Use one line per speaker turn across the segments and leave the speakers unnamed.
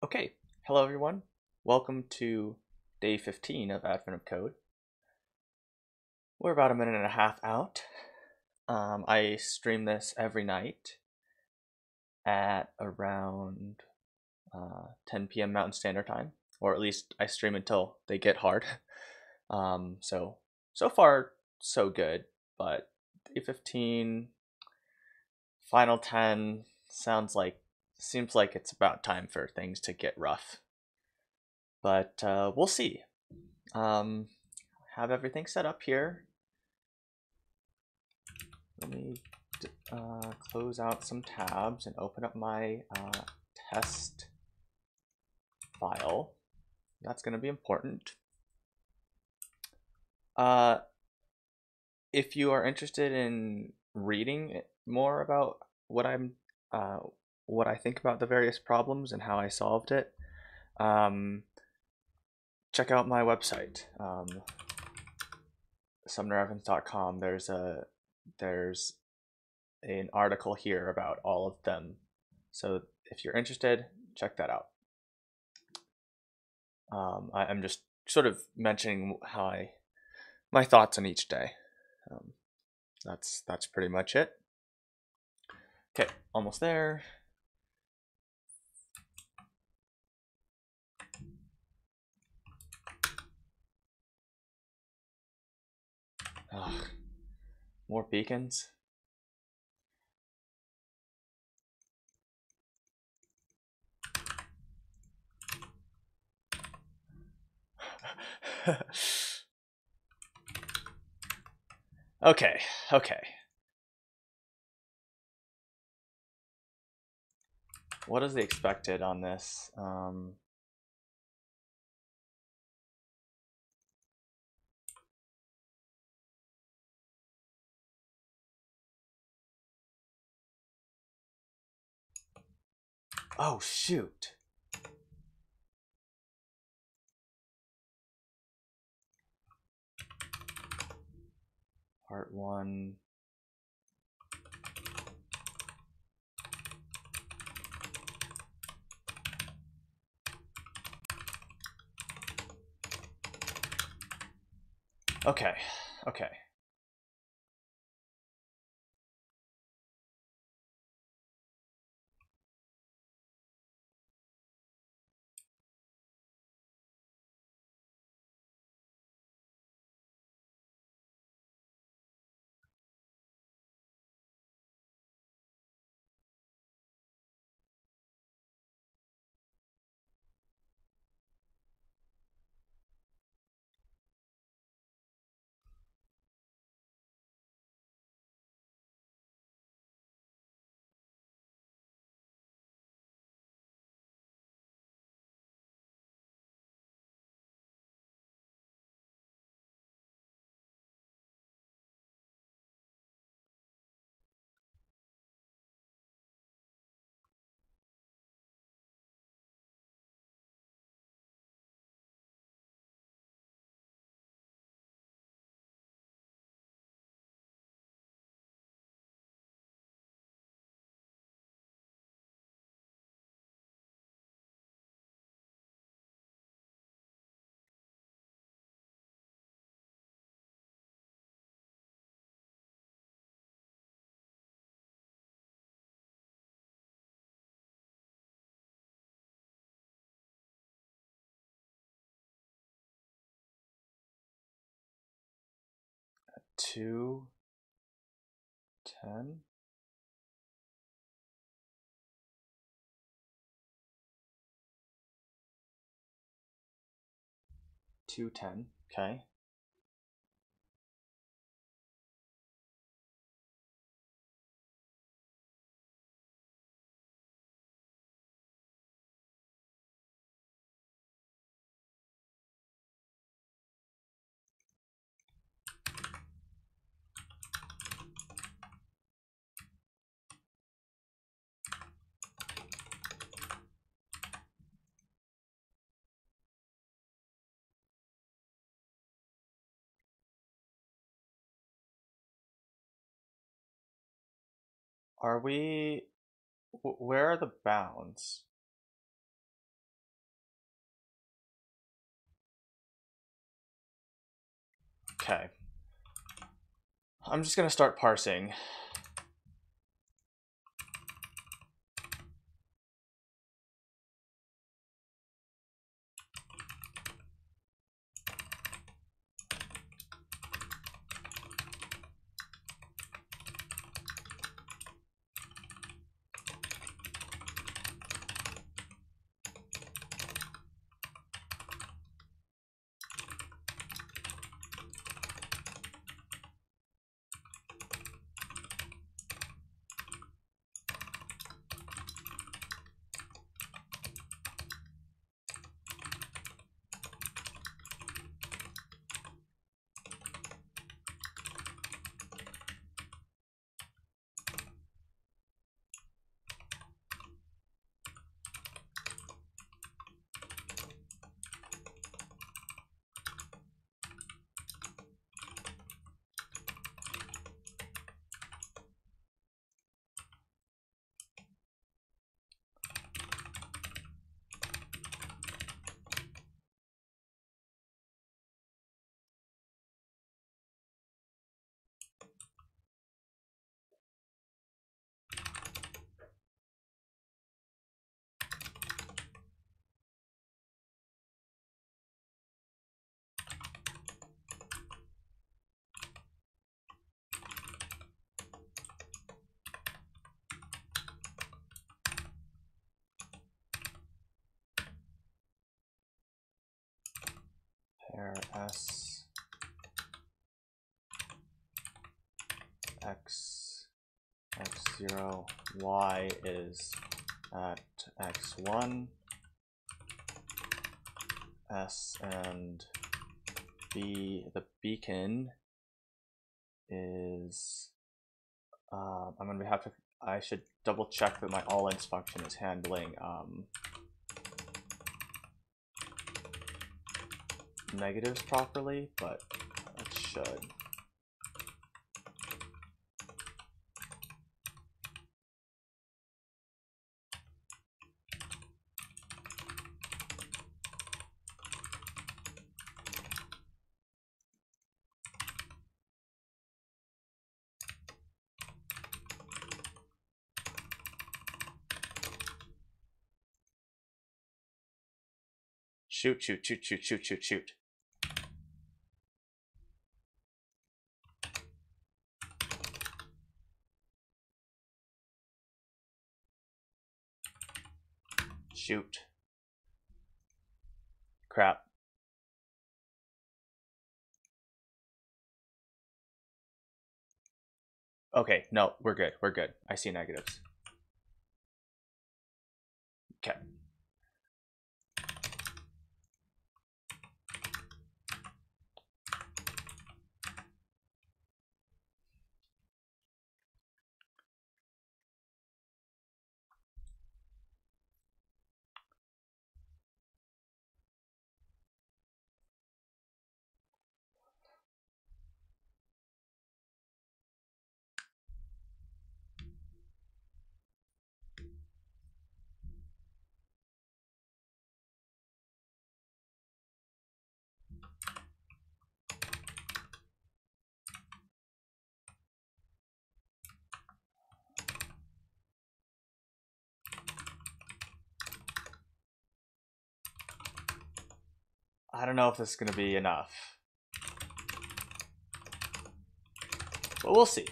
Okay, hello everyone. Welcome to day 15 of Advent of Code. We're about a minute and a half out. Um, I stream this every night at around uh, 10 p.m. Mountain Standard Time, or at least I stream until they get hard. Um, so, so far, so good, but day 15, final 10 sounds like seems like it's about time for things to get rough. But uh, we'll see. Um, have everything set up here. Let me uh, close out some tabs and open up my uh, test file. That's going to be important. Uh, if you are interested in reading more about what I'm uh, what I think about the various problems and how I solved it, um, check out my website, um, sumnerevans.com. There's a there's an article here about all of them. So if you're interested, check that out. Um, I, am just sort of mentioning how I my thoughts on each day. Um, that's that's pretty much it. Okay, almost there. Ugh. More beacons? okay, okay. What is the expected on this? Um, Oh, shoot. Part one. Okay, okay. Two, ten. Two ten, okay. Are we... Where are the bounds? Okay. I'm just going to start parsing. S x x0 y is at x1 s and b the beacon is uh, I'm gonna have to I should double check that my all-ins function is handling um, negatives properly, but it should. Shoot, shoot, shoot, shoot, shoot, shoot, shoot. Shoot. Crap. Okay, no, we're good. We're good. I see negatives. Okay. I don't know if this is going to be enough. But we'll see.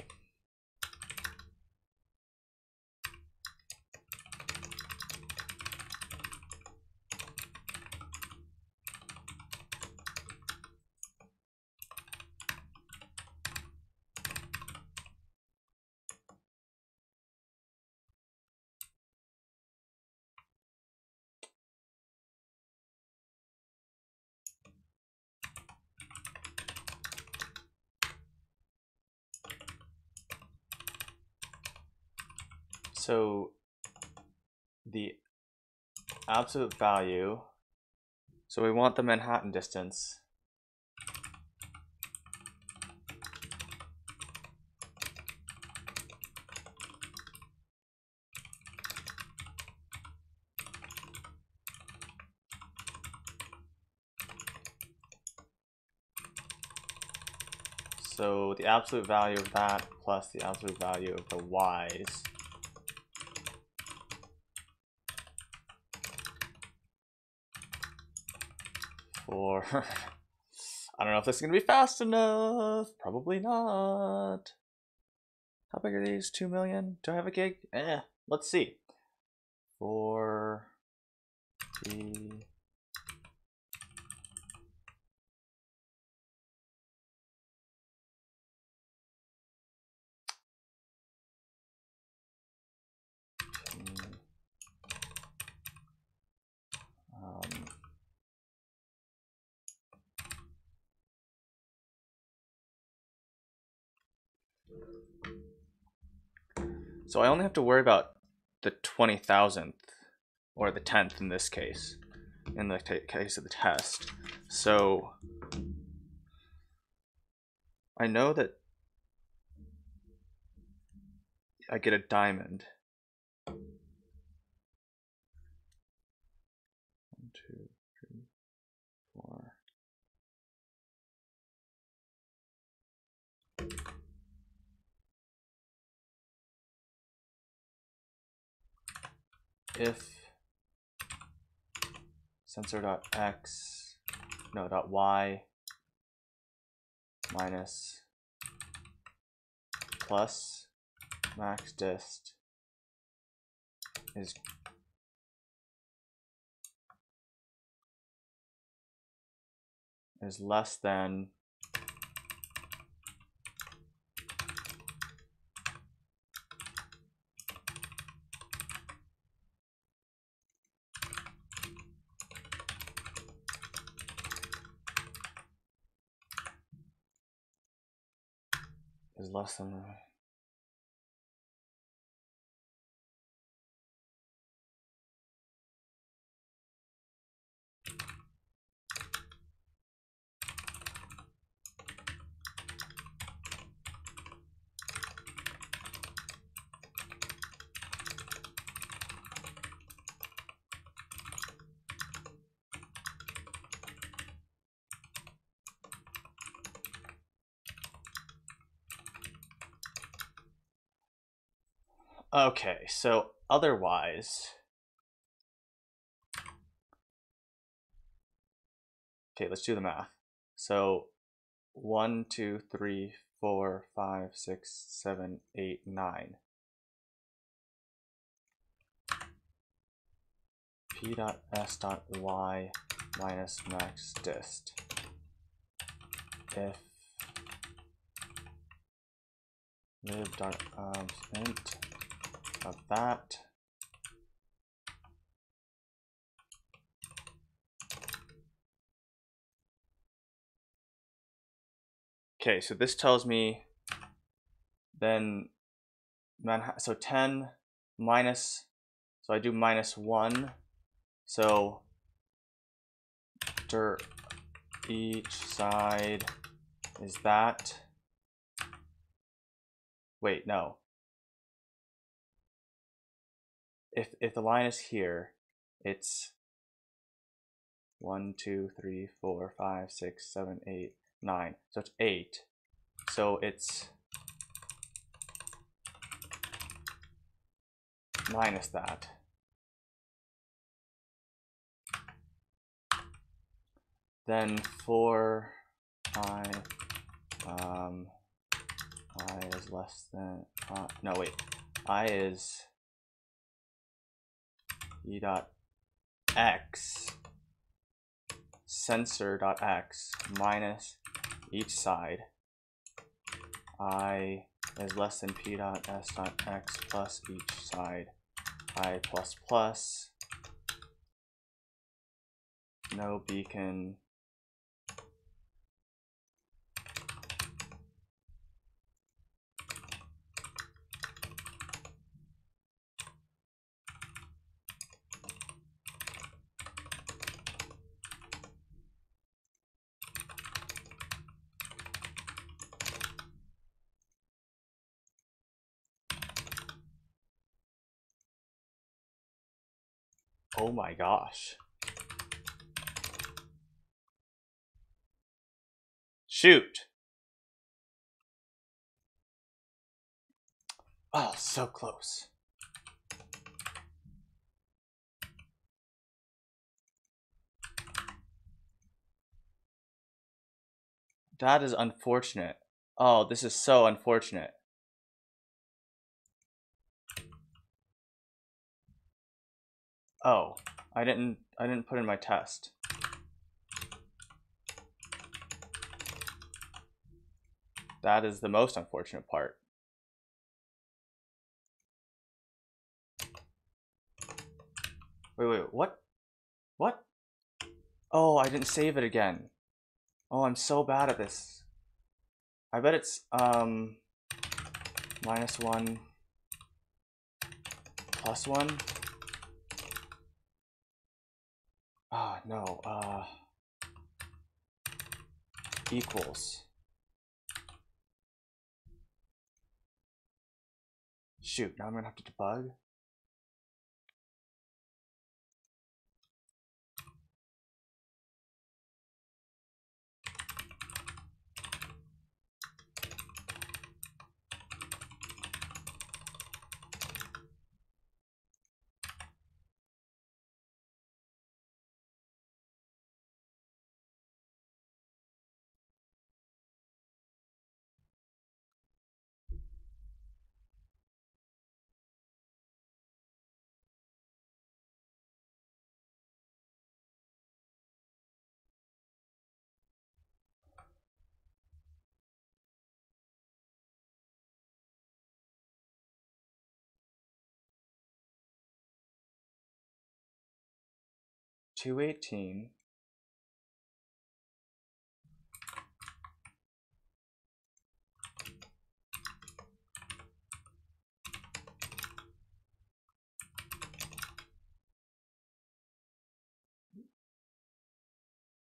So the absolute value, so we want the Manhattan distance. So the absolute value of that plus the absolute value of the y's I don't know if this is gonna be fast enough. Probably not. How big are these? Two million? Do I have a gig? Eh, let's see. For the So I only have to worry about the 20,000th, or the 10th in this case, in the case of the test. So I know that I get a diamond. If sensor.x no dot y minus plus max dist is is less than than Okay, so otherwise, okay, let's do the math. So one, two, three, four, five, six, seven, eight, nine. P dot S dot Y minus max dist. If lib dot um, int of that. Okay, so this tells me then so 10 minus, so I do minus 1, so dirt each side is that. Wait, no. If if the line is here, it's one, two, three, four, five, six, seven, eight, nine. So it's eight. So it's minus that. Then for i, um, i is less than, uh, no wait, i is e dot x sensor dot x minus each side. I is less than p dot s dot x plus each side. I plus plus. No beacon my gosh. Shoot. Oh, so close. That is unfortunate. Oh, this is so unfortunate. Oh, I didn't I didn't put in my test. That is the most unfortunate part. Wait, wait, what? What? Oh, I didn't save it again. Oh, I'm so bad at this. I bet it's, um, minus one, plus one. Ah, no, uh, equals. Shoot, now I'm gonna have to debug. Two eighteen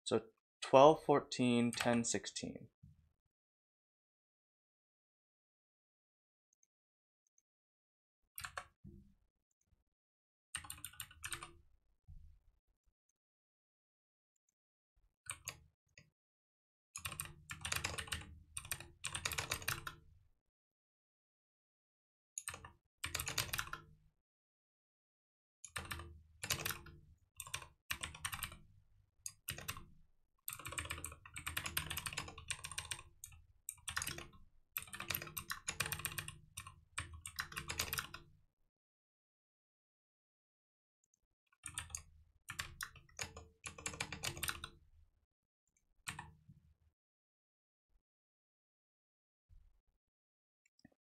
So 12, 14, 10, 16.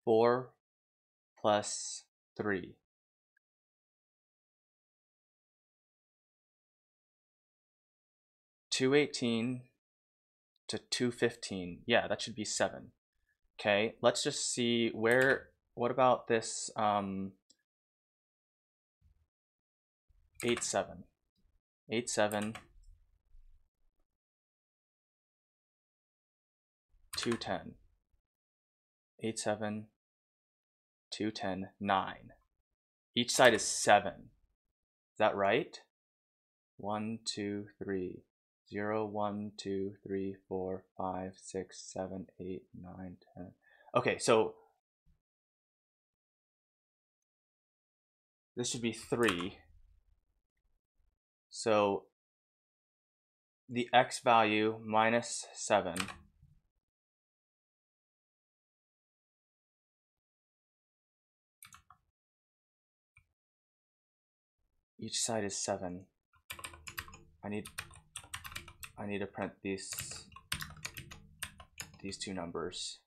Four plus three. Two eighteen to two fifteen. Yeah, that should be seven. Okay, let's just see where. What about this? Um, eight seven, eight seven, two ten, eight seven, 2, 10, 9. Each side is 7. Is that right? 1, 2, 3, 0, 1, 2, 3, 4, 5, 6, 7, 8, 9, 10. Okay, so this should be 3. So the x value minus 7 each side is seven. I need I need to print these these two numbers.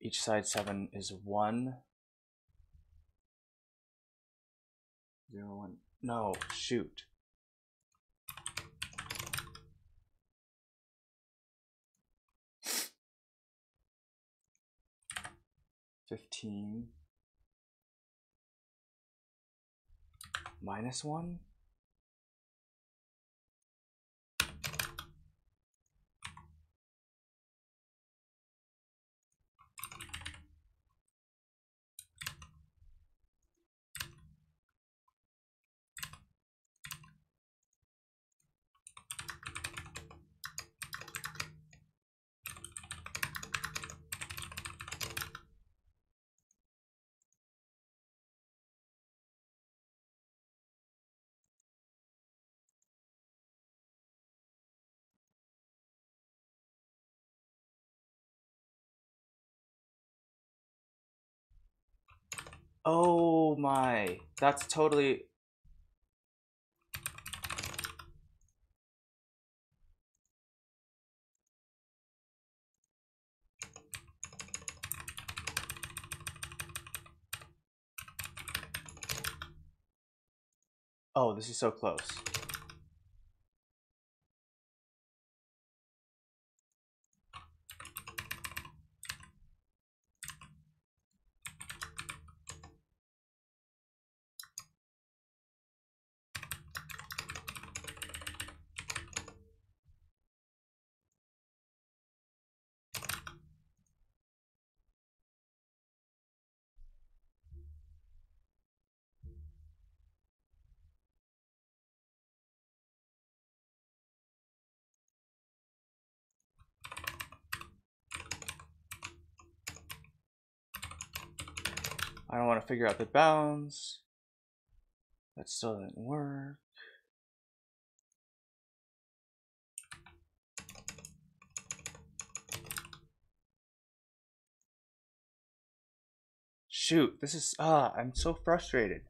Each side seven is one. Zero one. No, shoot. 15 minus 1? Oh my, that's totally. Oh, this is so close. I don't want to figure out the bounds. That still didn't work. Shoot, this is, ah, I'm so frustrated.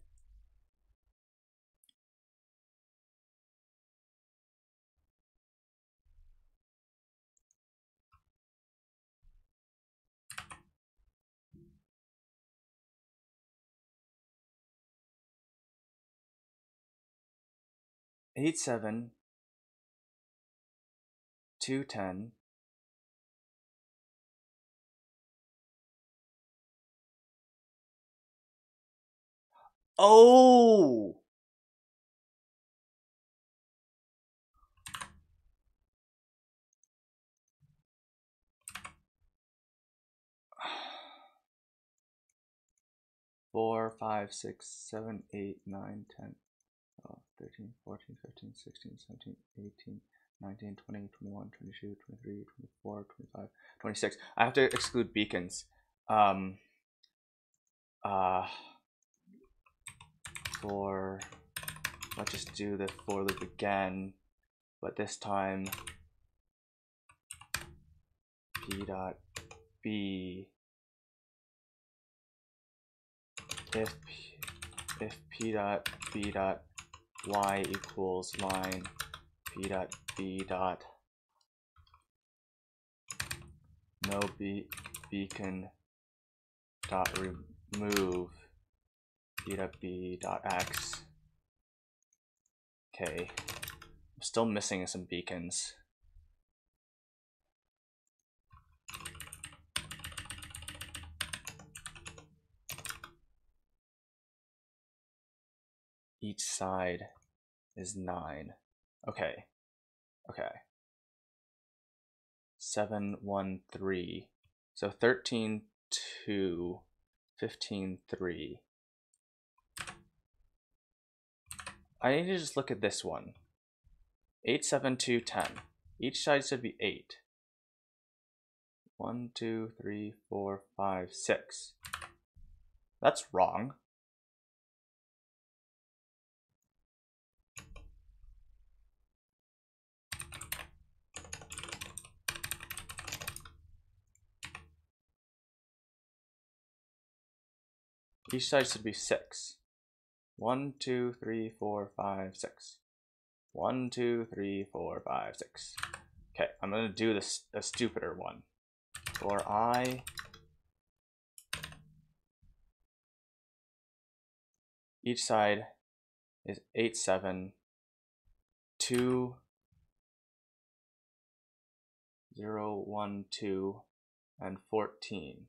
Eight seven two ten Oh four, five, six, seven, eight, nine, ten. 13, 14, 15, 16, 17, 18, 19, 20, 21, 22, 23, 24, 25, 26. I have to exclude beacons. Um, uh, for, let's just do the for loop again, but this time p dot b if p, if p dot b dot y equals line p dot b dot. No be beacon dot remove p dot b dot x. Okay. I'm still missing some beacons each side is 9. Okay. Okay. 7, 1, 3. So 13, 2, 15, 3. I need to just look at this one. 8, 7, 2, 10. Each side should be 8. 1, 2, 3, 4, 5, 6. That's wrong. Each side should be six. One, two, three, four, five, six. One, two, three, four, five, six. Okay, I'm gonna do this a stupider one. For i each side is 8, 7, 2, 0, 1, 2, and 14.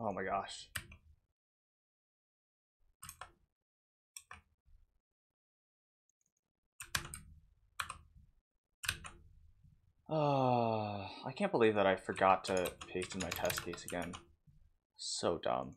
Oh my gosh. Uh, I can't believe that I forgot to paste in my test case again. So dumb.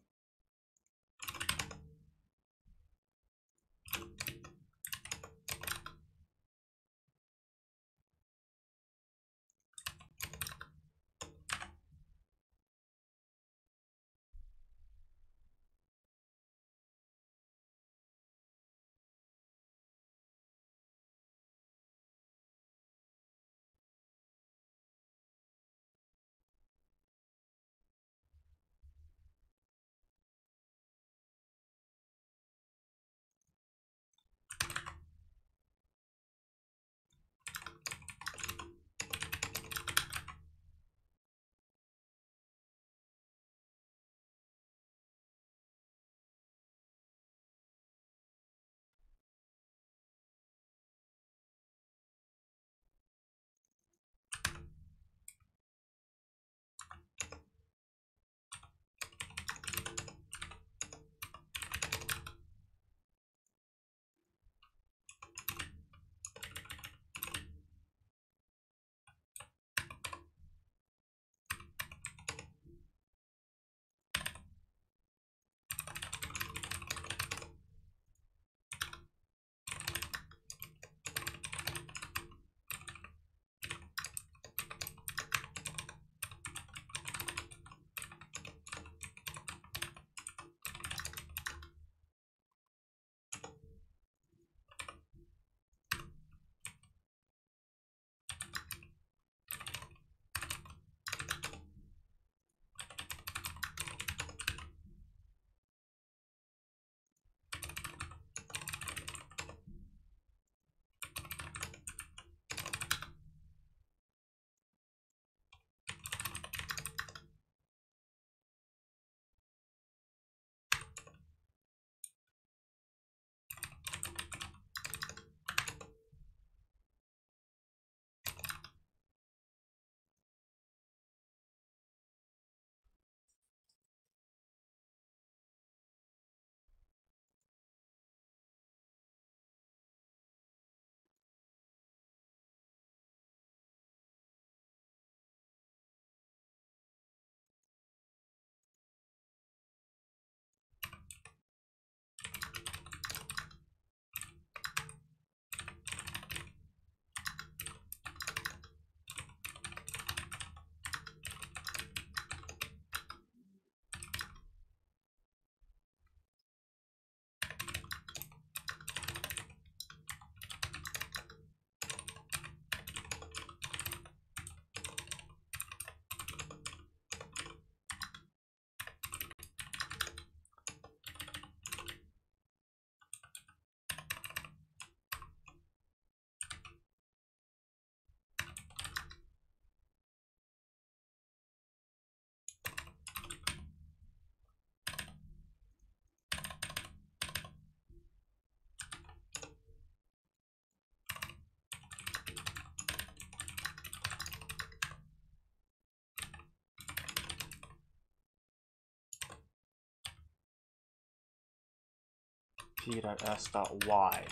P dot s dot y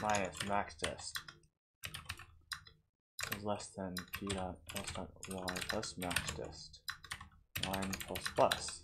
minus max dist is less than p dot s dot y plus max dist line plus plus.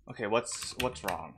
okay, what's what's wrong?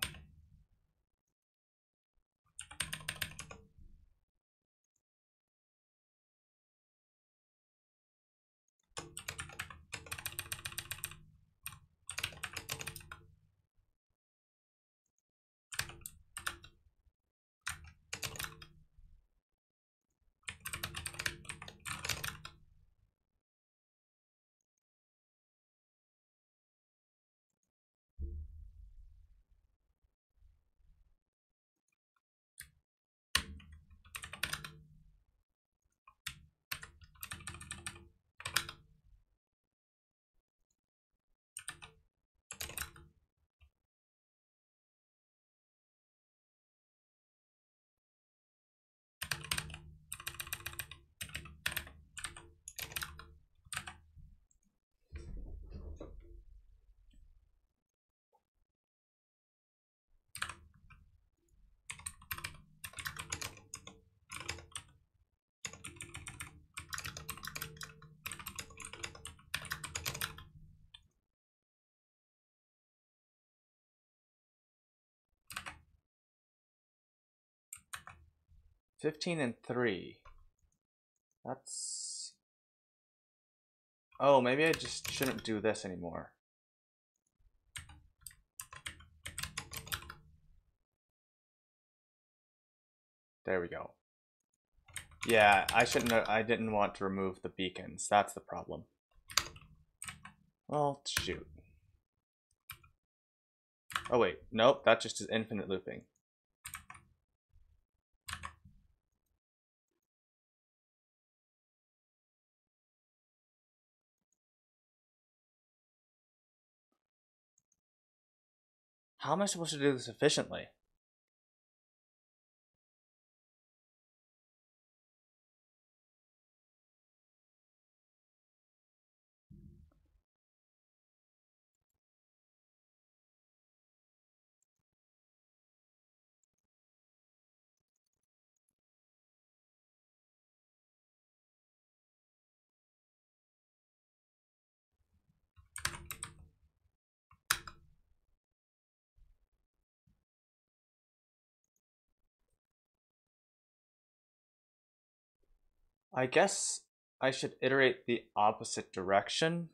Fifteen and three. That's... Oh, maybe I just shouldn't do this anymore. There we go. Yeah, I shouldn't I didn't want to remove the beacons. That's the problem. Well, shoot. Oh wait, nope, that just is infinite looping. How am I supposed to do this efficiently? I guess I should iterate the opposite direction.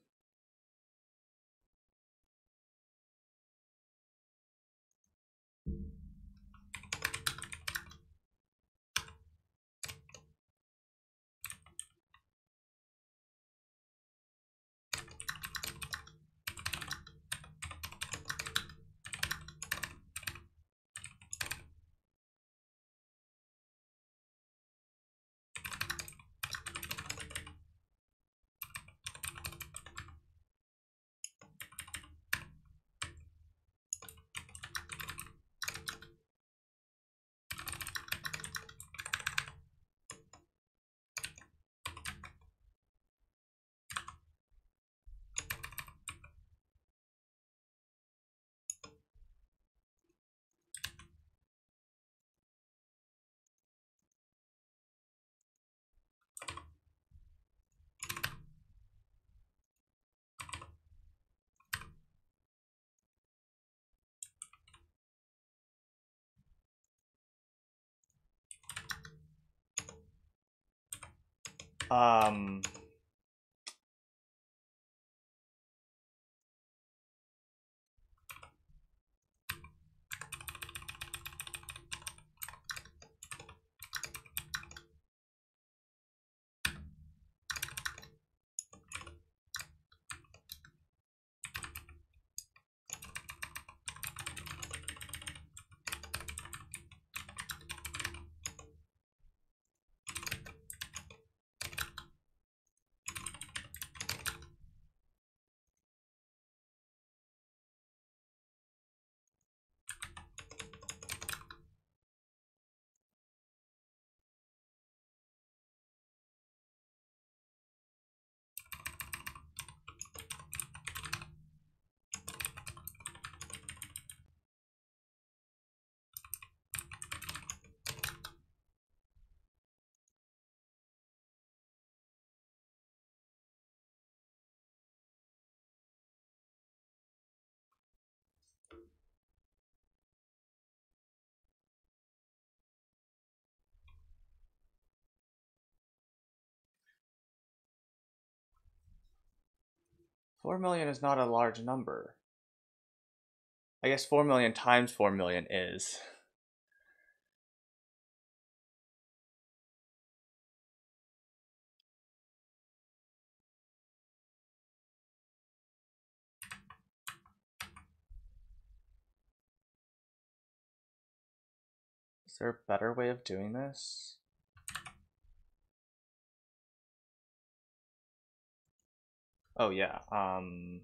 Um, 4 million is not a large number. I guess 4 million times 4 million is. Is there a better way of doing this? Oh yeah, um...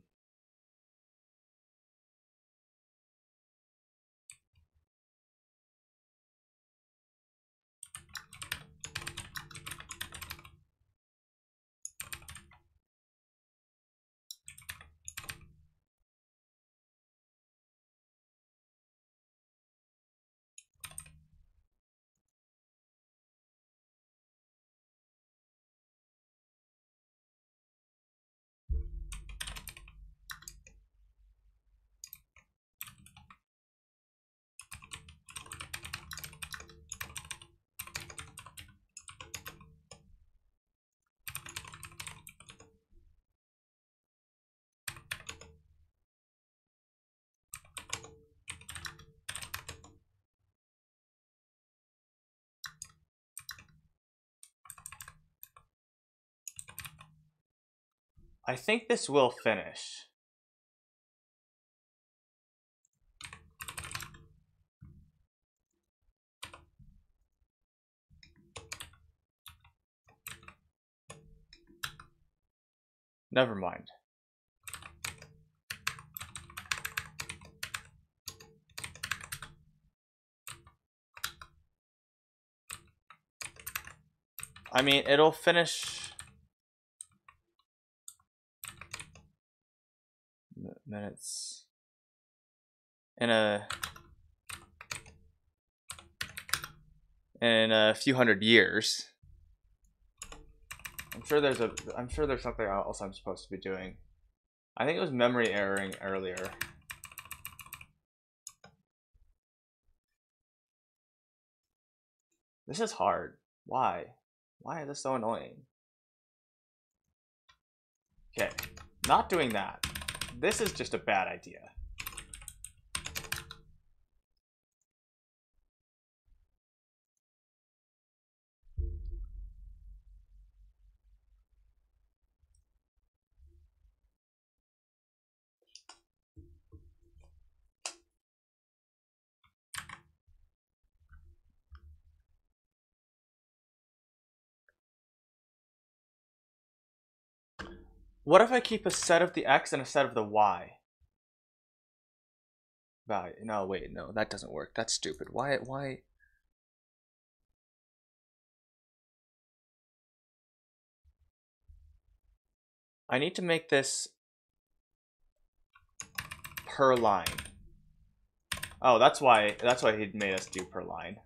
I think this will finish. Never mind. I mean, it'll finish minutes in a in a few hundred years. I'm sure there's a I'm sure there's something else I'm supposed to be doing. I think it was memory erroring earlier. This is hard. Why? Why is this so annoying? Okay, not doing that. This is just a bad idea. What if I keep a set of the x and a set of the y? Value. No, wait, no, that doesn't work. That's stupid. Why, why? I need to make this per line. Oh, that's why, that's why he made us do per line.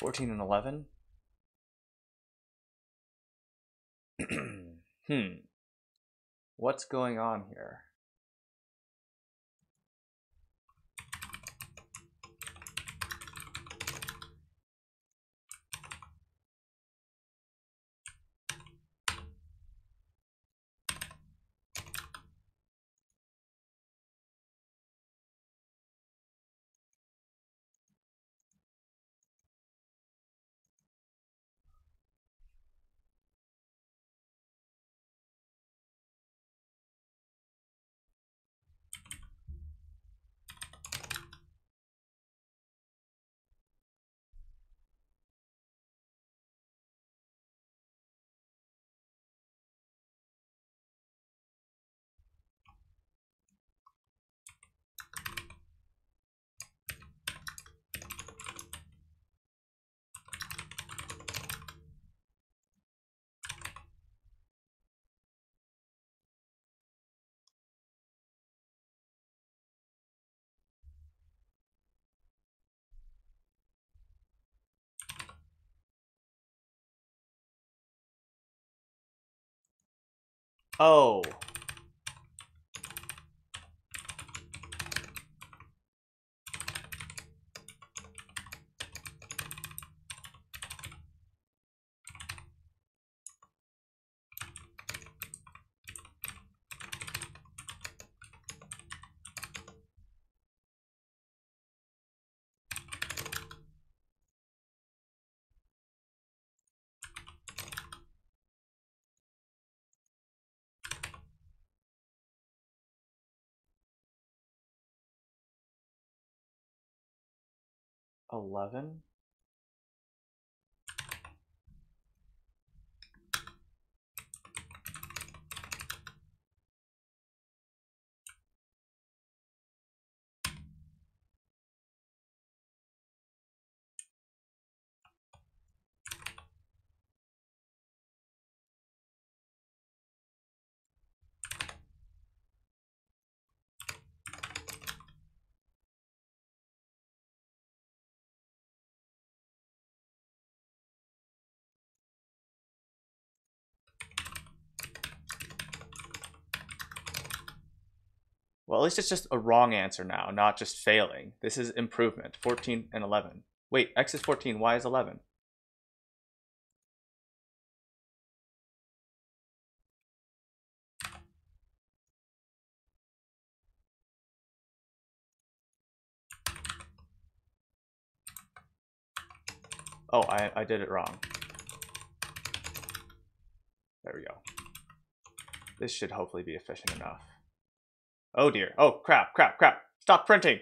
14 and 11. hmm. What's going on here? Oh. Eleven? Well, at least it's just a wrong answer now, not just failing. This is improvement. 14 and 11. Wait, x is 14, y is 11. Oh, I, I did it wrong. There we go. This should hopefully be efficient enough. Oh dear. Oh, crap, crap, crap. Stop printing.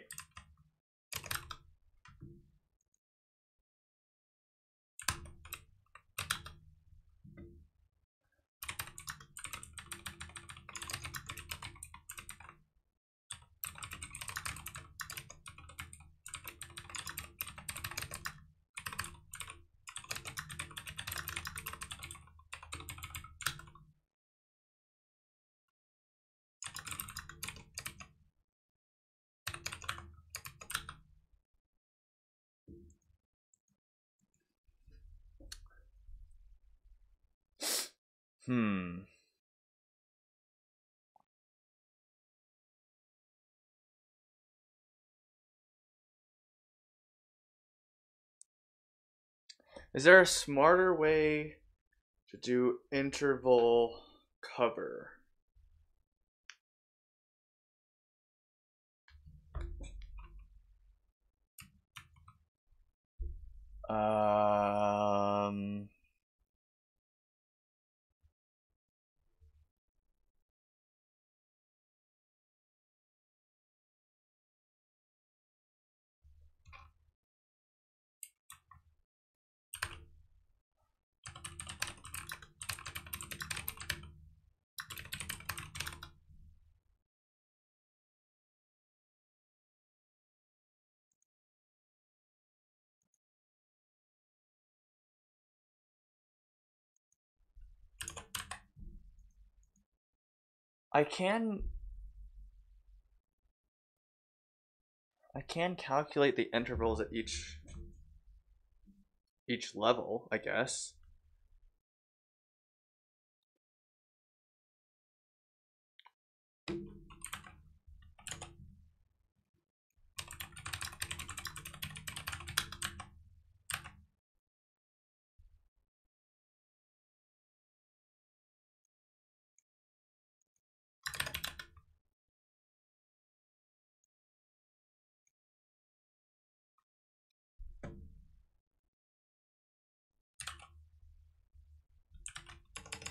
Hmm. Is there a smarter way to do interval cover? Um... I can I can calculate the intervals at each each level, I guess.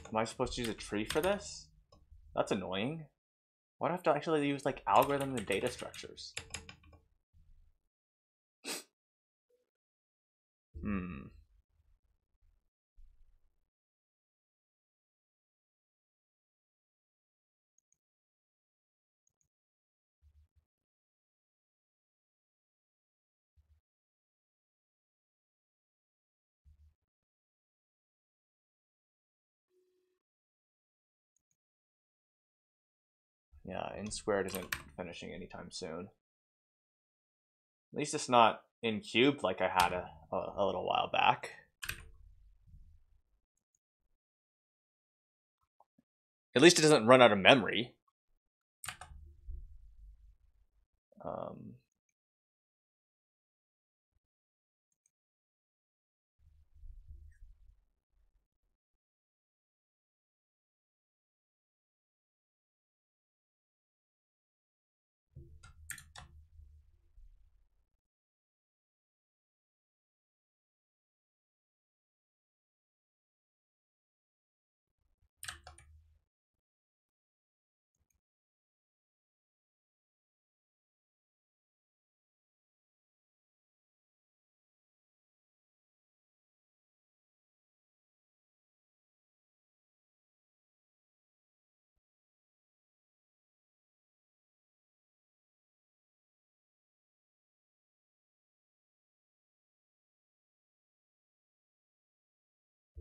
Am I supposed to use a tree for this? That's annoying. Why do I have to actually use like algorithm and data structures? hmm. Yeah, n squared isn't finishing anytime soon. At least it's not n cubed like I had a, a, a little while back. At least it doesn't run out of memory. Um,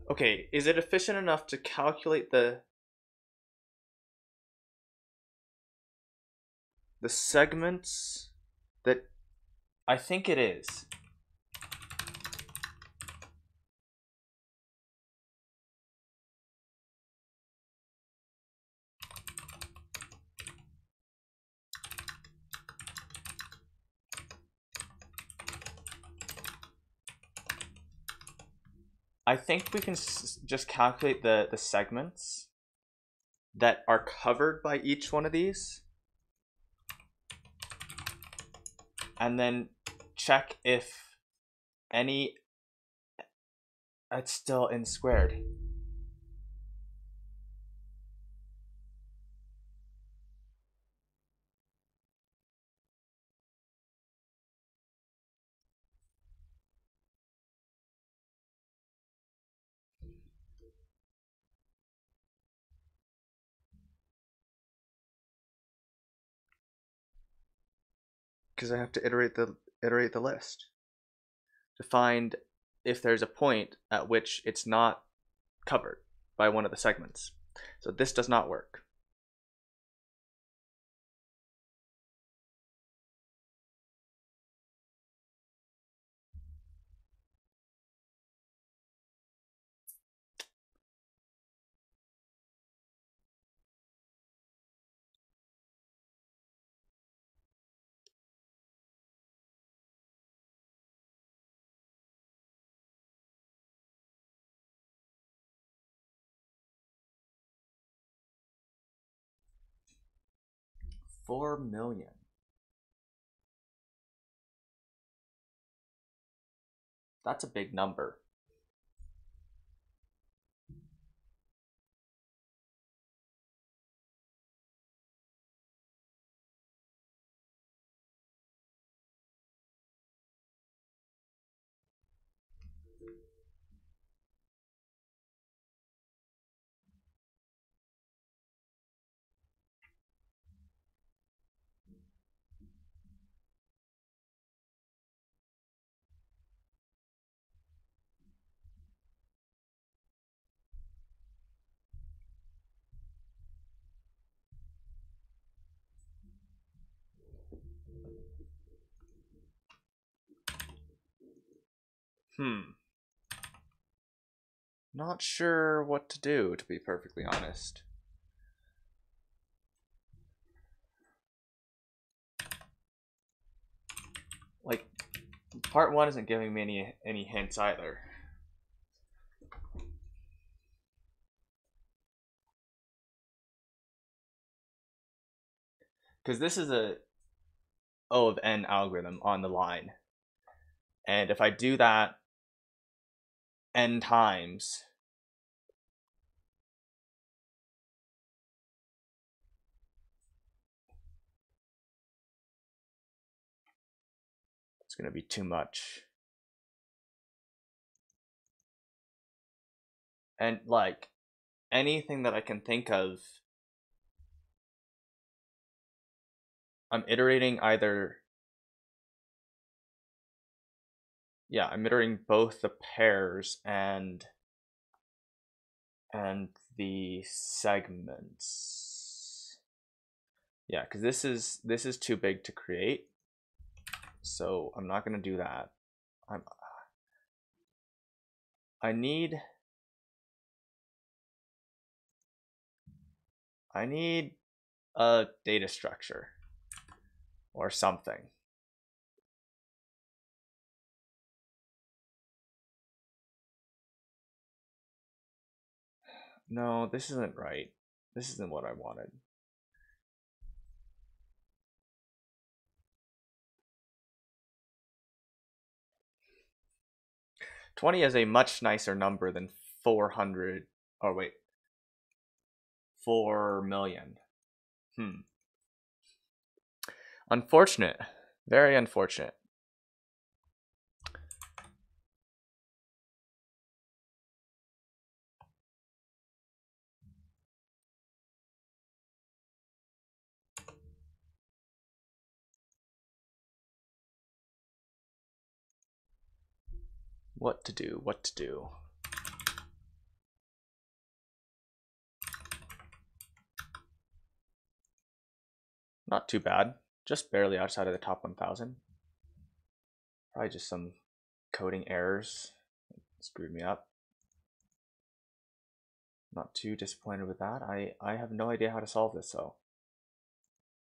Okay, is it efficient enough to calculate the the segments that I think it is. I think we can just calculate the, the segments that are covered by each one of these. And then check if any, it's still n squared. Because I have to iterate the iterate the list to find if there's a point at which it's not covered by one of the segments. So this does not work. Four million. That's a big number. Hmm. Not sure what to do, to be perfectly honest. Like, part one isn't giving me any any hints either. Because this is a O of n algorithm on the line. And if I do that n times, it's going to be too much. And like anything that I can think of, I'm iterating either yeah, I'm iterating both the pairs and and the segments. Yeah, because this is this is too big to create, so I'm not gonna do that. I'm I need I need a data structure or something. No, this isn't right. This isn't what I wanted. Twenty is a much nicer number than four hundred. Oh wait, four million. Hmm. Unfortunate. Very unfortunate. What to do, what to do. Not too bad, just barely outside of the top 1000. Probably just some coding errors screwed me up. Not too disappointed with that. I, I have no idea how to solve this though.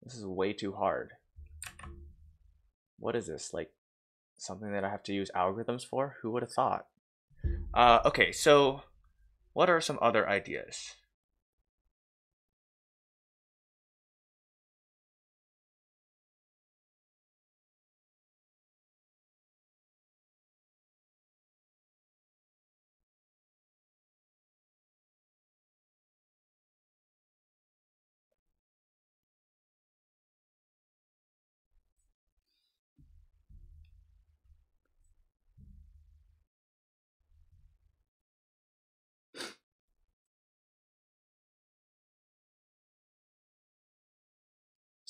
This is way too hard. What is this, like something that I have to use algorithms for? Who would have thought? Uh, okay, so what are some other ideas?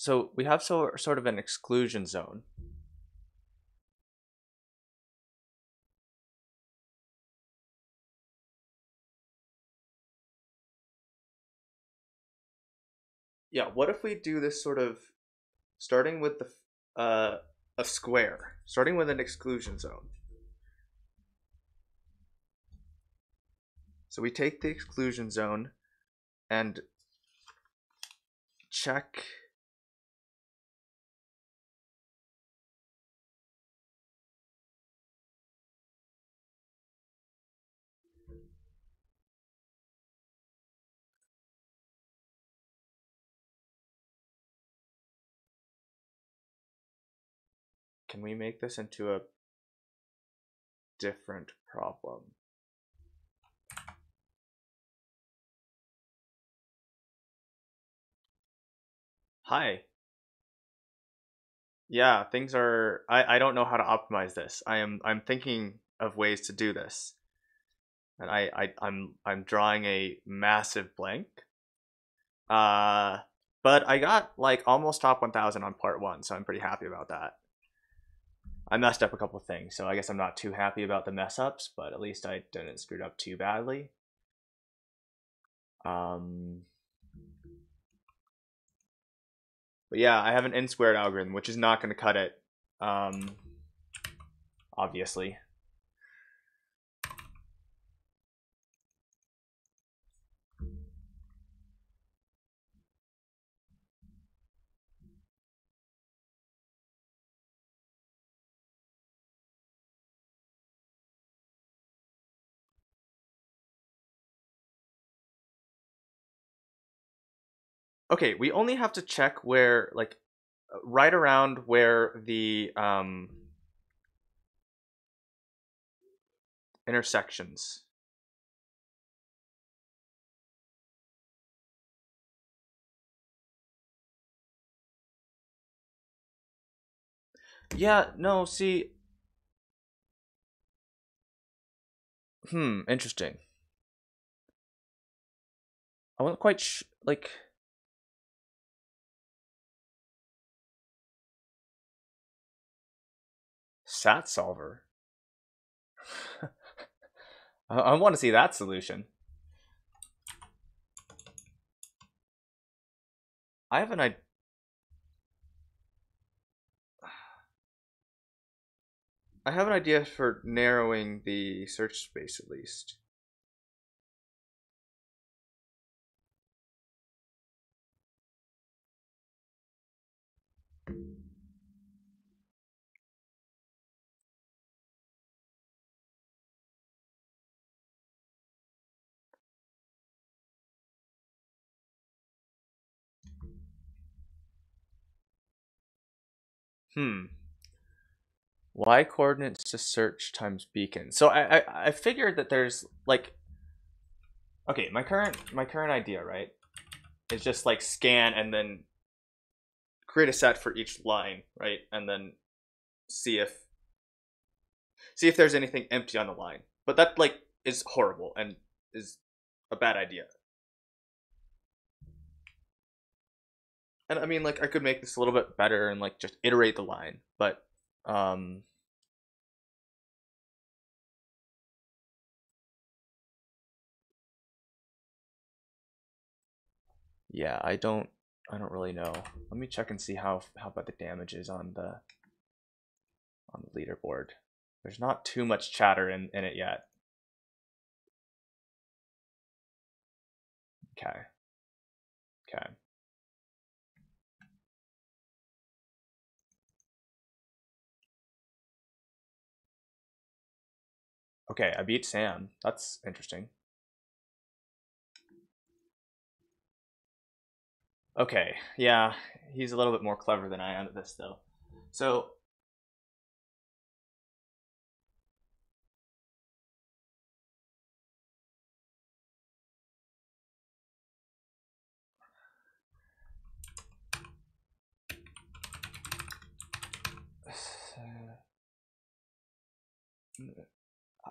So we have so, sort of an exclusion zone. Yeah, what if we do this sort of starting with the uh, a square, starting with an exclusion zone. So we take the exclusion zone and check Can we make this into a different problem? Hi. Yeah, things are I, I don't know how to optimize this. I am I'm thinking of ways to do this. And I, I I'm I'm drawing a massive blank. Uh but I got like almost top 1000 on part 1, so I'm pretty happy about that. I messed up a couple things, so I guess I'm not too happy about the mess ups, but at least I didn't screw it up too badly. Um, but yeah, I have an n squared algorithm, which is not going to cut it, um, obviously. Okay, we only have to check where like right around where the um intersections. Yeah, no, see. Hmm, interesting. I wasn't quite like. SAT solver. I, I want to see that solution. I have an idea. I have an idea for narrowing the search space at least. Hmm. Y coordinates to search times beacon. So I, I I figured that there's like okay, my current my current idea, right? Is just like scan and then create a set for each line, right? And then see if see if there's anything empty on the line. But that like is horrible and is a bad idea. And I mean like I could make this a little bit better and like just iterate the line, but um yeah, I don't I don't really know. Let me check and see how how about the damage is on the on the leaderboard. There's not too much chatter in, in it yet. Okay. Okay. Okay, I beat Sam. That's interesting. Okay, yeah, he's a little bit more clever than I am at this, though. So, uh,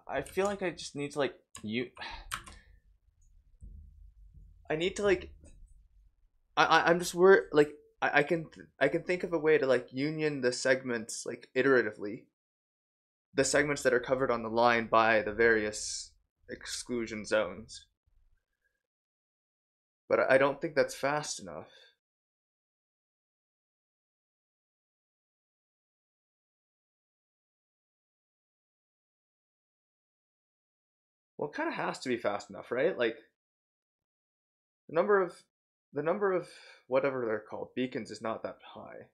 I feel like I just need to like you. I need to like. I, I I'm just worried. Like I, I can I can think of a way to like union the segments like iteratively. The segments that are covered on the line by the various exclusion zones. But I don't think that's fast enough. Well, it kind of has to be fast enough, right? Like the number of the number of whatever they're called beacons is not that high.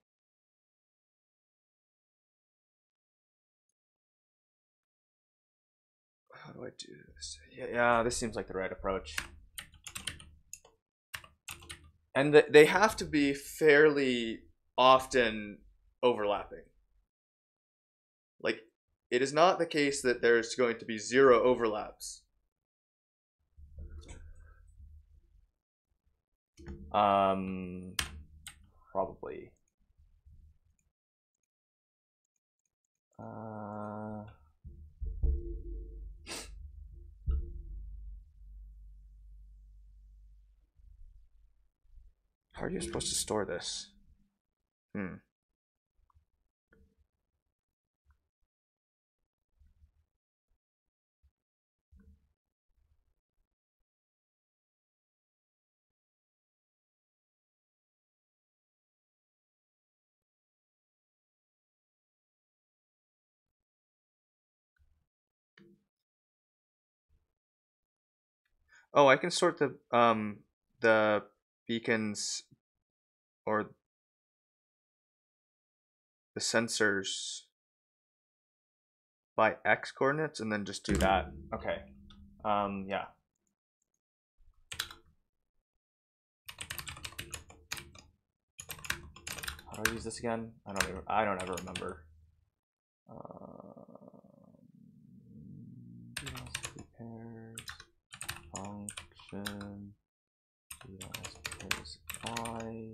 How do I do this? Yeah, yeah this seems like the right approach. And th- they have to be fairly often overlapping. Like it is not the case that there's going to be zero overlaps. Um, probably. Uh, how are you supposed to store this? Hmm. Oh, I can sort the um the beacons or the sensors by x coordinates and then just do that. Okay. Um yeah. how do I use this again? I don't even, I don't ever remember. Um, pairs function pairs i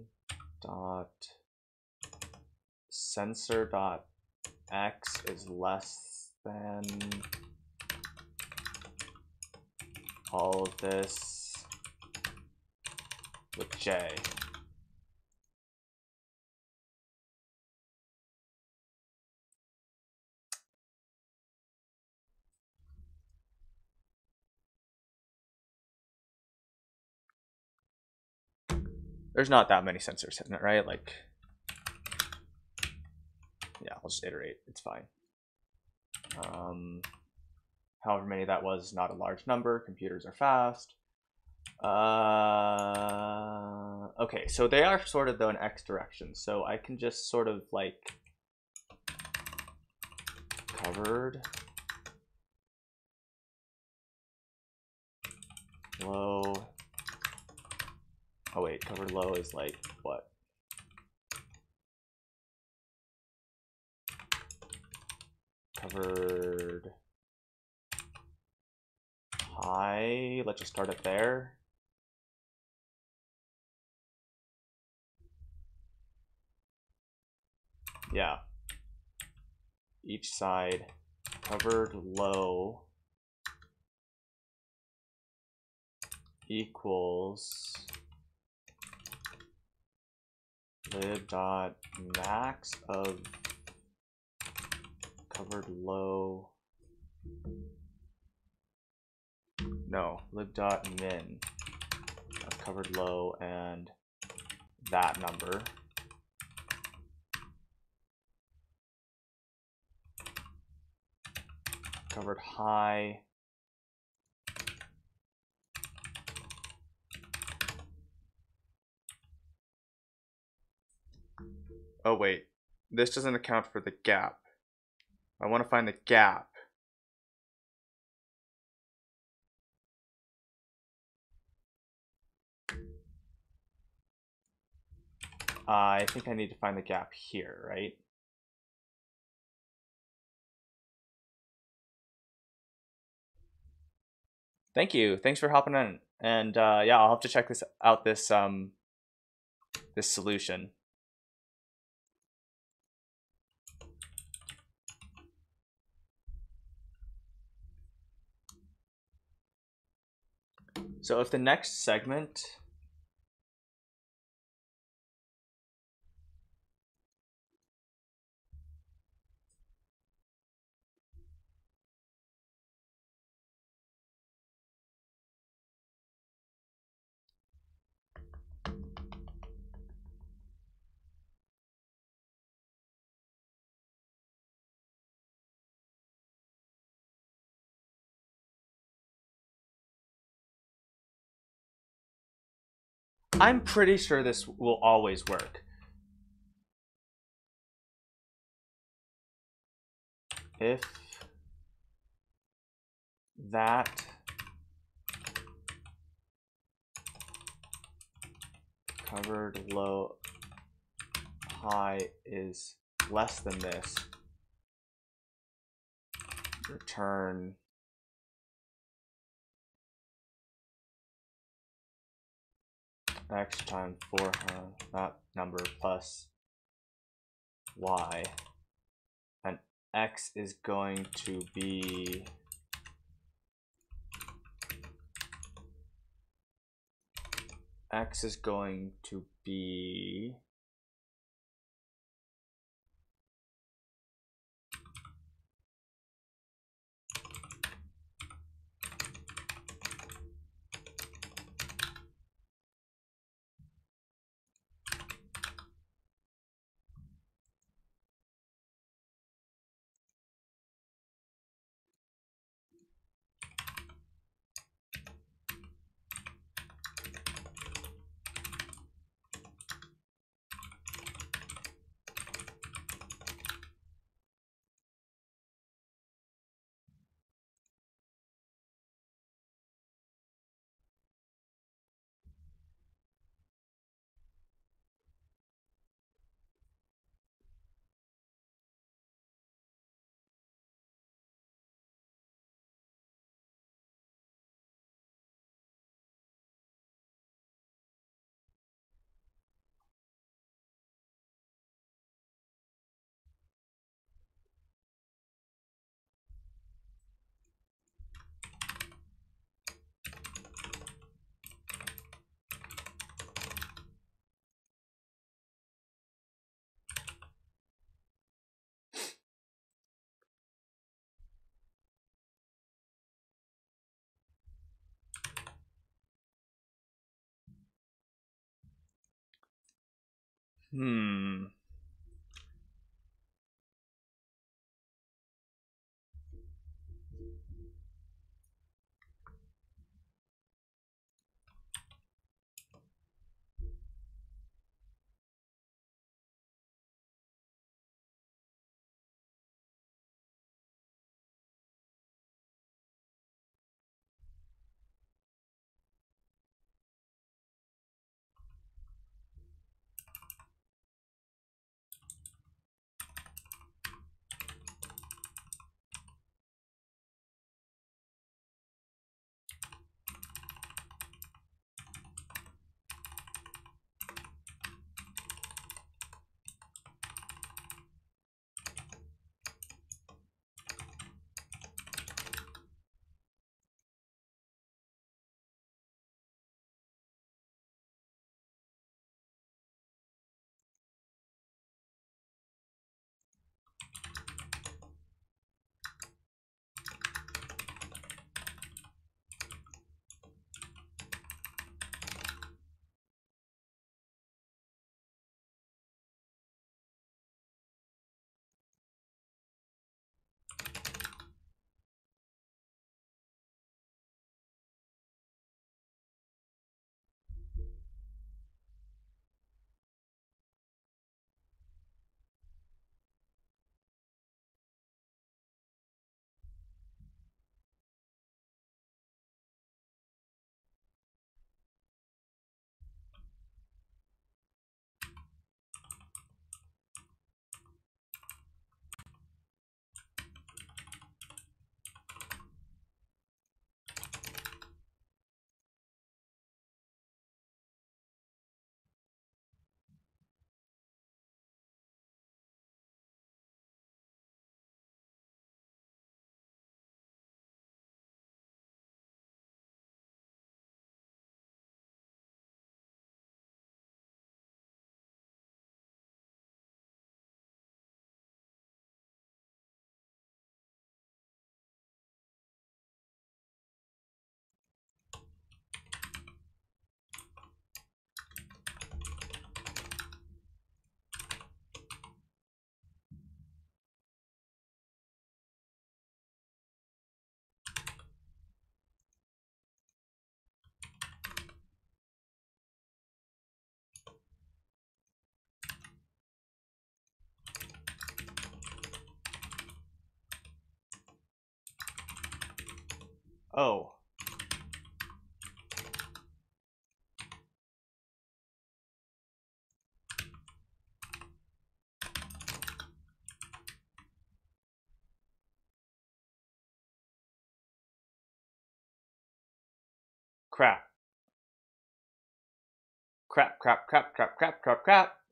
dot sensor dot x is less than all of this with j. There's not that many sensors in it, right? Like, yeah, I'll just iterate. It's fine. Um, however many that was not a large number. Computers are fast. Uh, okay, so they are sorted though in x direction. So I can just sort of like covered low Oh wait, covered low is like what? Covered high. Let's just start it there. Yeah. Each side covered low equals lib dot max of covered low. No lib dot min of covered low and that number. Covered high Oh wait, this doesn't account for the gap. I want to find the gap. Uh, I think I need to find the gap here, right? Thank you. Thanks for hopping in. And uh, yeah, I'll have to check this out. This um, this solution. So if the next segment I'm pretty sure this will always work. If that covered low high is less than this, return x times 4 uh, that number plus y. And x is going to be x is going to be Hmm. Oh. Crap. Crap, crap, crap, crap, crap, crap, crap.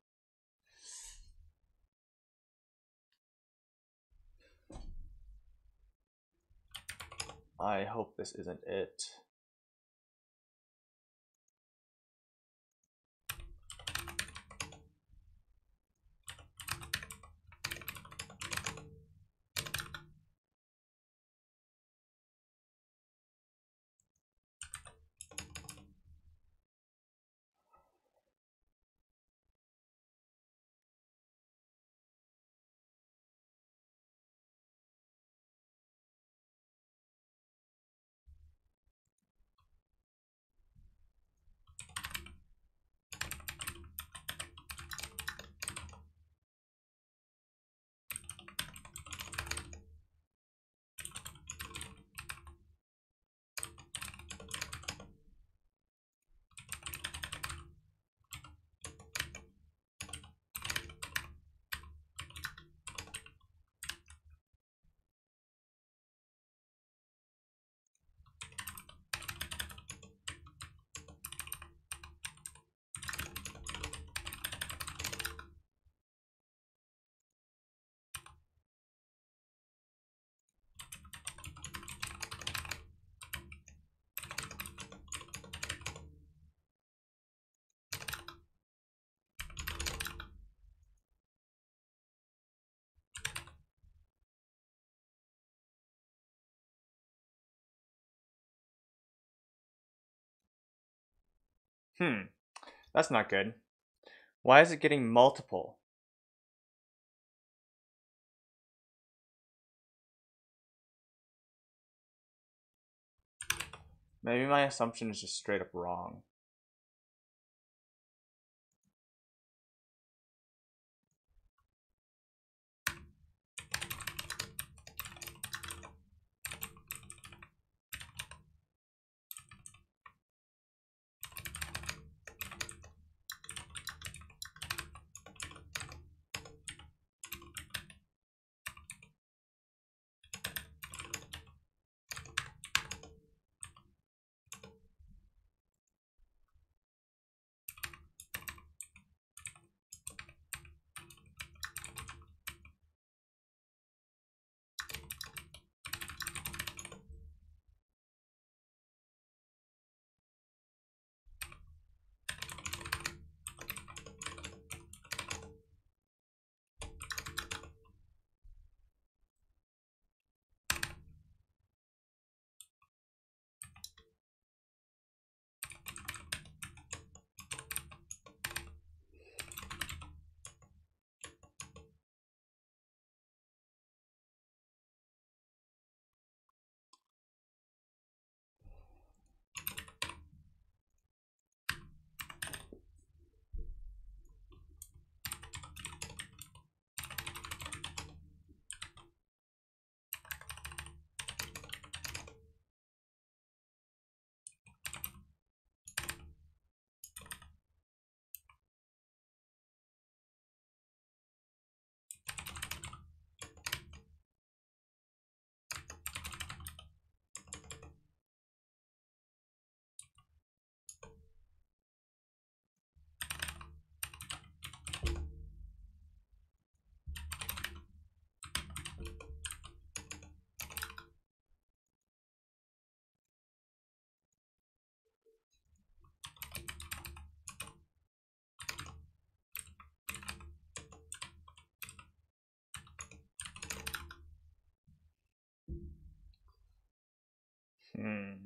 I hope this isn't it. Hmm, that's not good. Why is it getting multiple? Maybe my assumption is just straight up wrong. Hmm.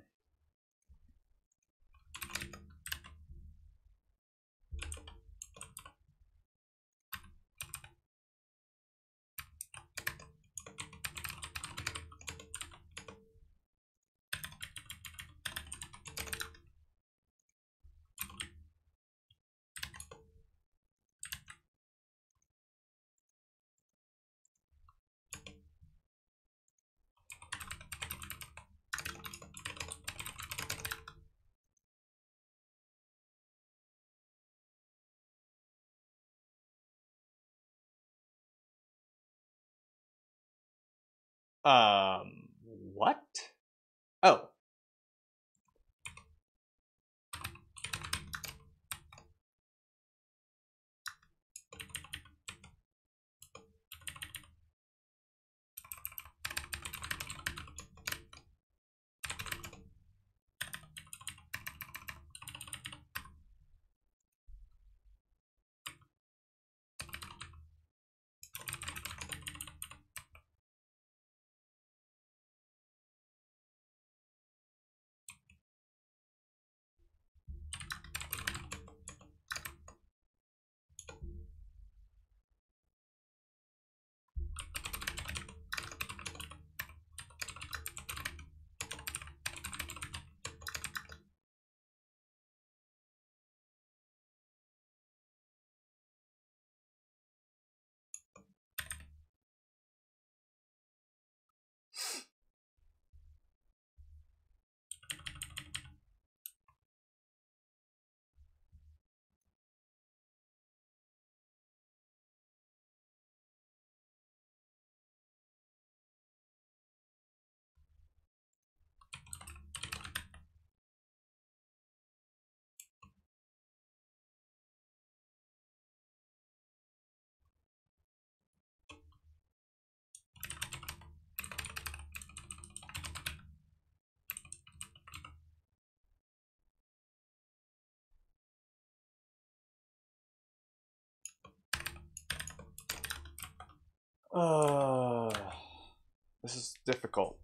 Um, Uh, this is difficult.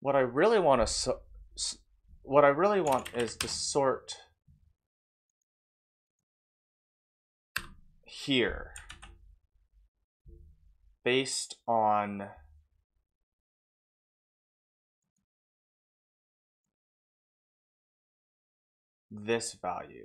What I really want to, what I really want is to sort here based on this value.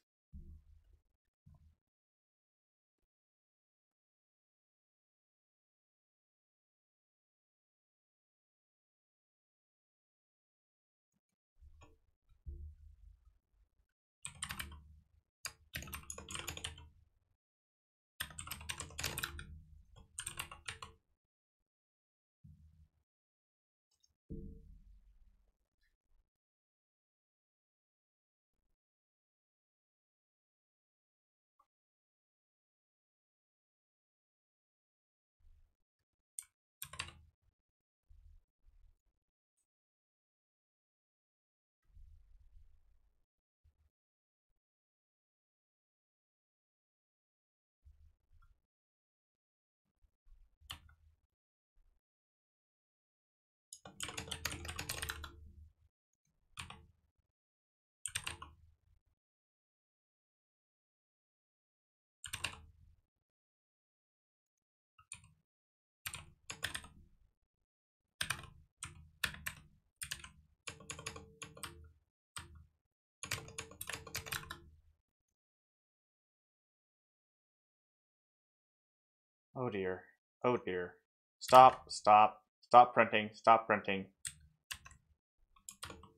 Oh dear. Oh dear. Stop, stop, stop printing, stop printing.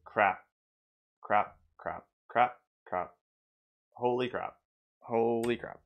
Crap. Crap, crap, crap, crap. Holy crap. Holy crap.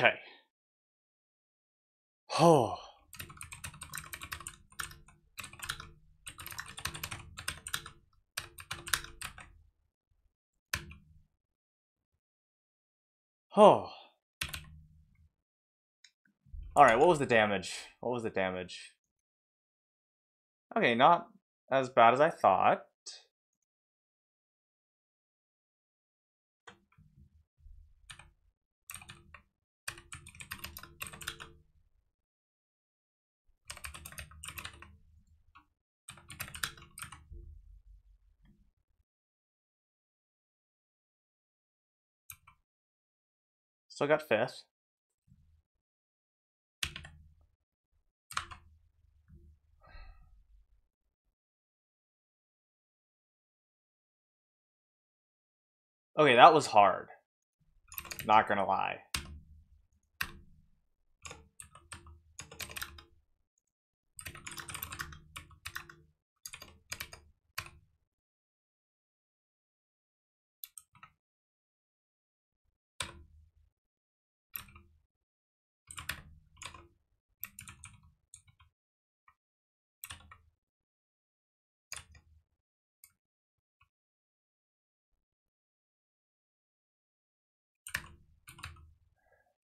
Okay. Oh. Oh. Alright, what was the damage? What was the damage? Okay, not as bad as I thought. Still got fifth. Okay, that was hard. Not gonna lie.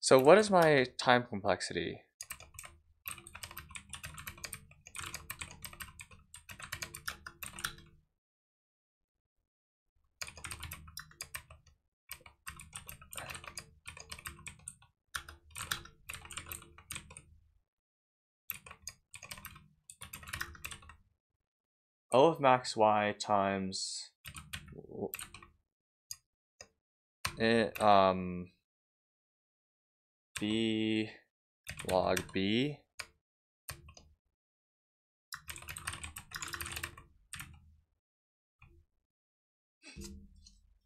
So what is my time complexity? O of max y times um b log b.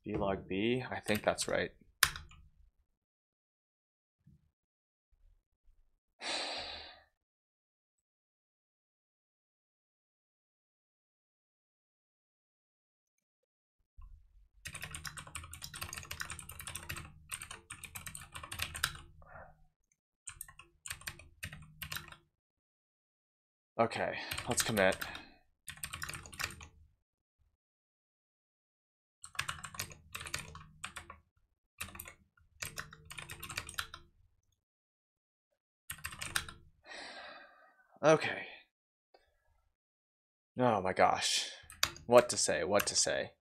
Log b I think that's right Okay, let's commit. Okay. Oh my gosh. What to say, what to say.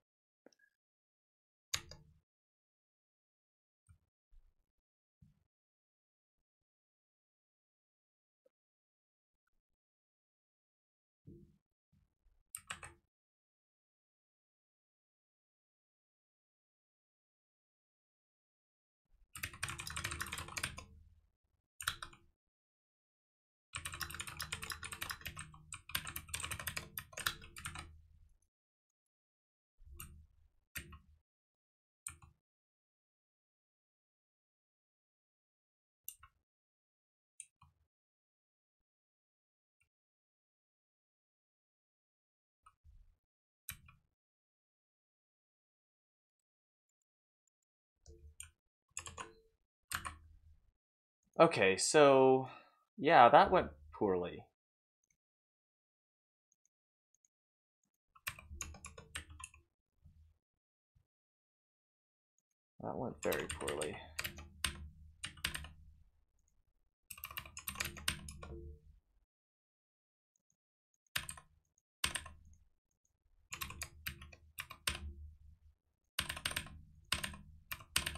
Okay, so yeah, that went poorly. That went very poorly.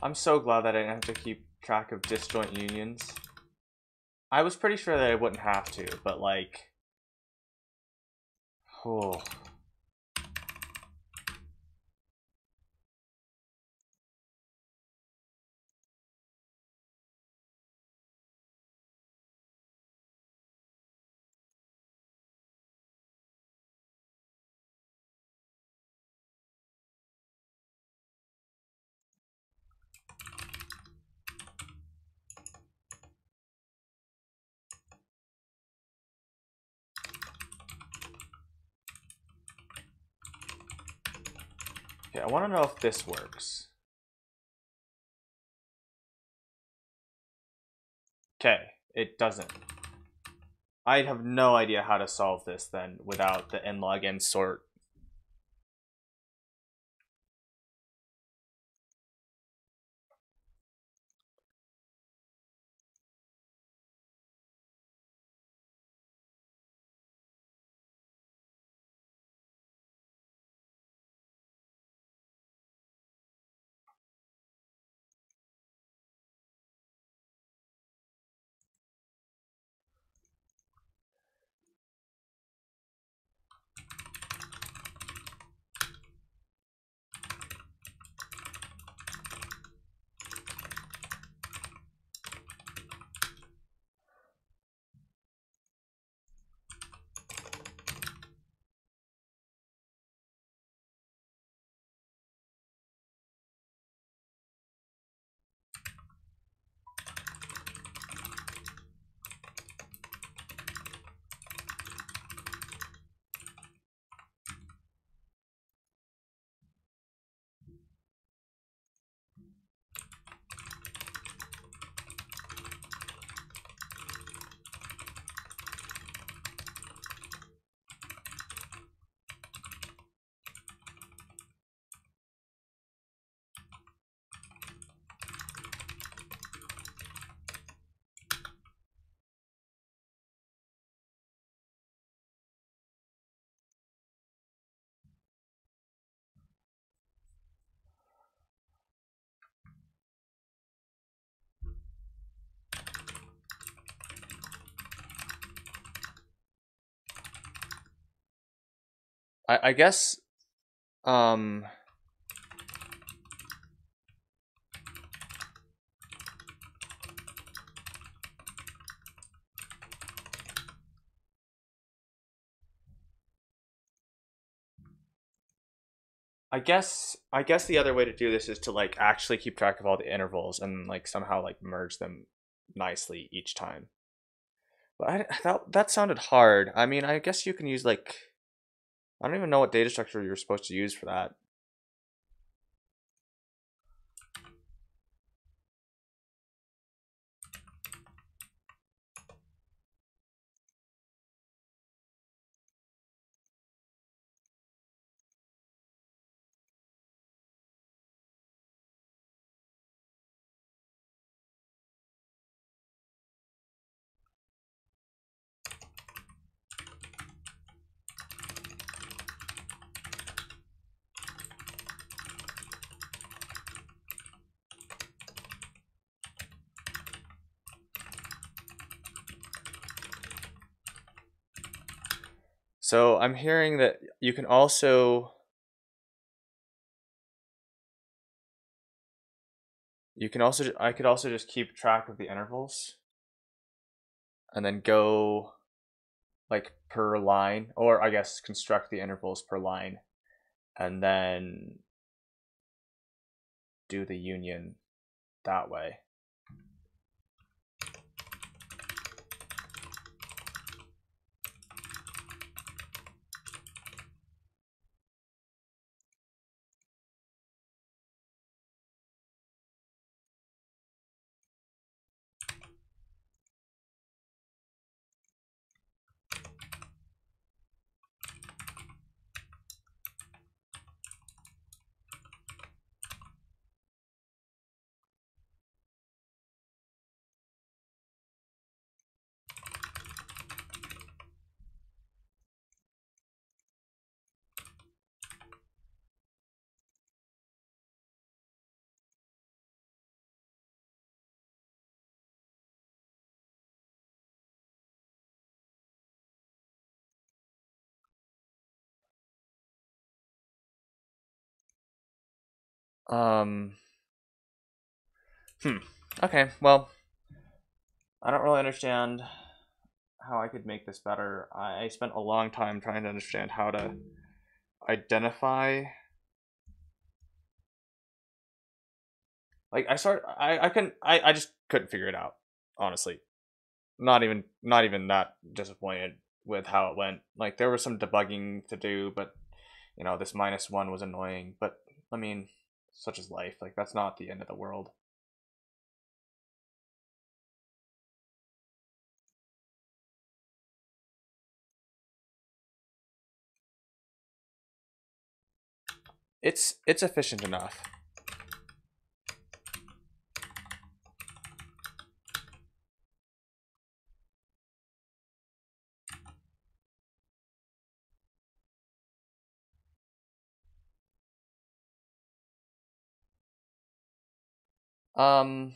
I'm so glad that I didn't have to keep track of disjoint unions. I was pretty sure that I wouldn't have to, but like, oh. I want to know if this works. Okay, it doesn't. I have no idea how to solve this then without the nlog sort I, I guess um I guess I guess the other way to do this is to like actually keep track of all the intervals and like somehow like merge them nicely each time. But I, that that sounded hard. I mean, I guess you can use like I don't even know what data structure you're supposed to use for that. So I'm hearing that you can also you can also I could also just keep track of the intervals and then go like per line or I guess construct the intervals per line and then do the union that way. Um. Hmm. Okay. Well, I don't really understand how I could make this better. I spent a long time trying to understand how to identify. Like I start, I I can I I just couldn't figure it out. Honestly, not even not even that disappointed with how it went. Like there was some debugging to do, but you know this minus one was annoying. But I mean such as life. Like that's not the end of the world. It's it's efficient enough. Um,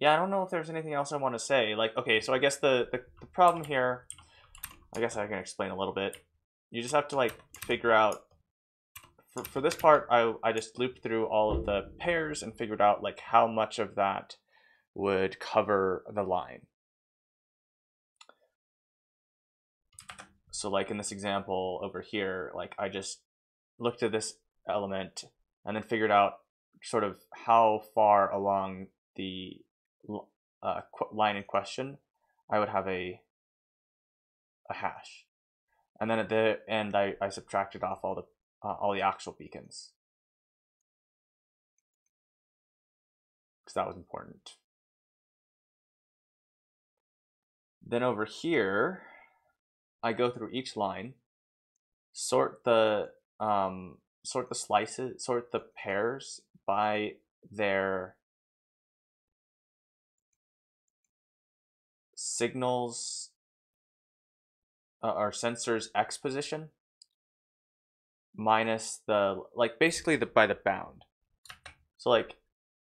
yeah, I don't know if there's anything else I want to say. Like, okay, so I guess the, the, the problem here, I guess I can explain a little bit. You just have to like figure out, for, for this part, I, I just looped through all of the pairs and figured out like how much of that would cover the line. So like in this example over here, like I just looked at this element and then figured out sort of how far along the uh, line in question, I would have a a hash, and then at the end I, I subtracted off all the uh, all the actual beacons because that was important. Then over here, I go through each line, sort the um, sort the slices, sort the pairs by their signals uh, or sensors x position minus the like basically the by the bound. So like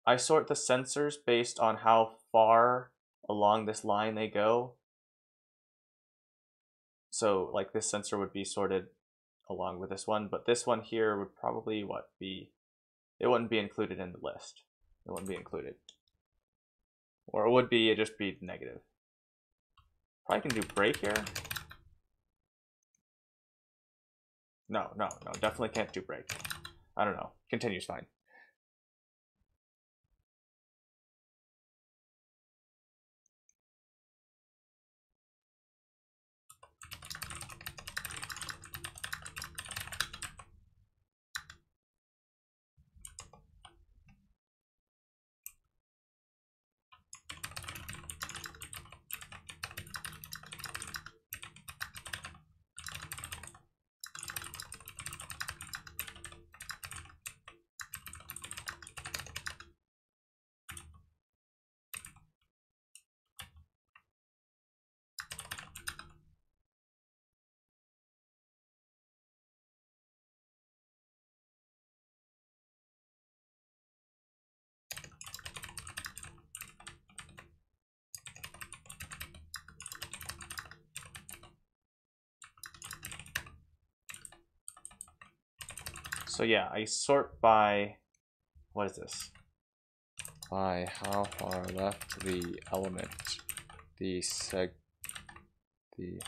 I sort the sensors based on how far along this line they go. So like this sensor would be sorted along with this one but this one here would probably what be it wouldn't be included in the list. It wouldn't be included. Or it would be, it just be negative. Probably can do break here. No, no, no, definitely can't do break. I don't know. Continues fine. So yeah, I sort by, what is this? By how far left the element, the seg, the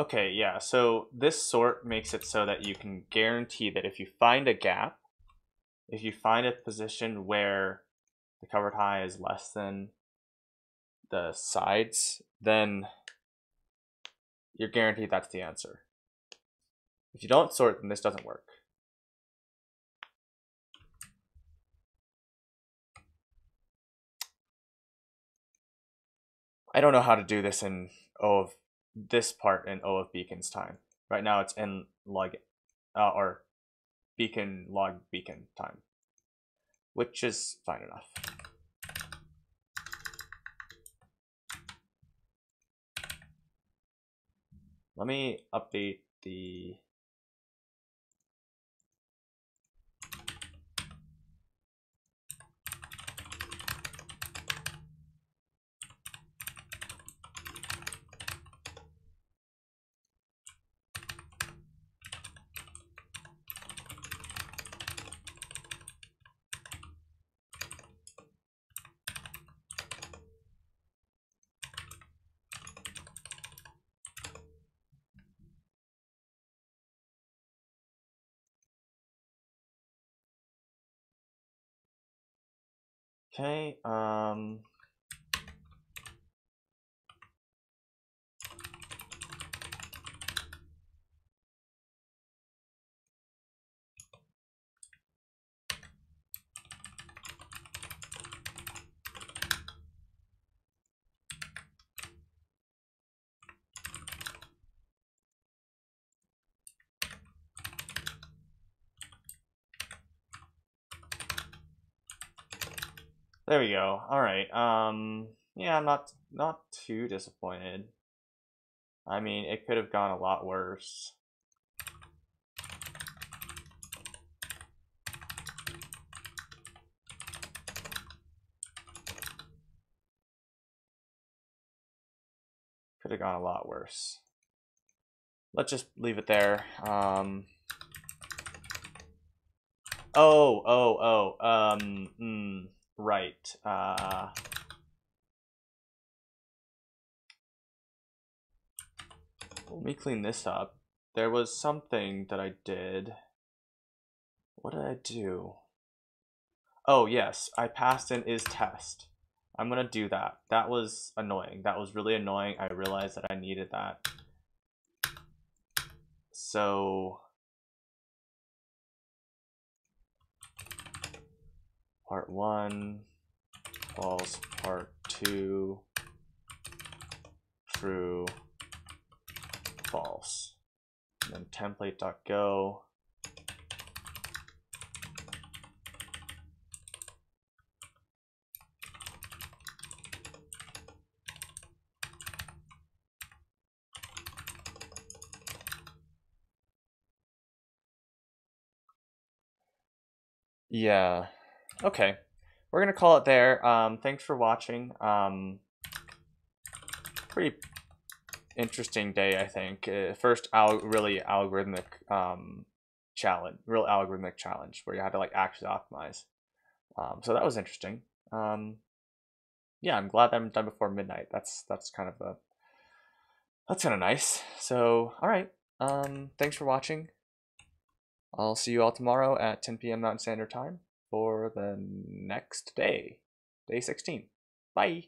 Okay, yeah, so this sort makes it so that you can guarantee that if you find a gap, if you find a position where the covered high is less than the sides, then you're guaranteed that's the answer. If you don't sort, then this doesn't work. I don't know how to do this in O of this part in O of beacon's time. Right now it's n log uh, or beacon log beacon time, which is fine enough. Let me update the Okay, um... There we go. All right. Um, yeah, I'm not not too disappointed. I mean, it could have gone a lot worse. Could have gone a lot worse. Let's just leave it there. Um, oh, oh, oh. Um, mm. Right. Uh, let me clean this up. There was something that I did. What did I do? Oh, yes. I passed in is test. I'm going to do that. That was annoying. That was really annoying. I realized that I needed that. So part one, false, part two, true, false. And then template.go. Yeah. Okay. We're going to call it there. Um, thanks for watching. Um, pretty interesting day, I think. Uh, first, al really algorithmic um, challenge, real algorithmic challenge where you had to like actually optimize. Um, so that was interesting. Um, yeah, I'm glad that I'm done before midnight. That's that's kind of a that's kind of nice. So, all right. Um, thanks for watching. I'll see you all tomorrow at 10 p.m. Mountain Standard Time for the next day, day 16. Bye.